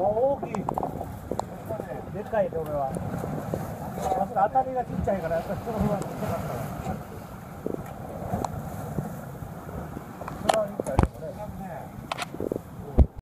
大きい。でっかいで俺は。当たりがちっちゃいから、やっぱ人の不安がちっちゃかった。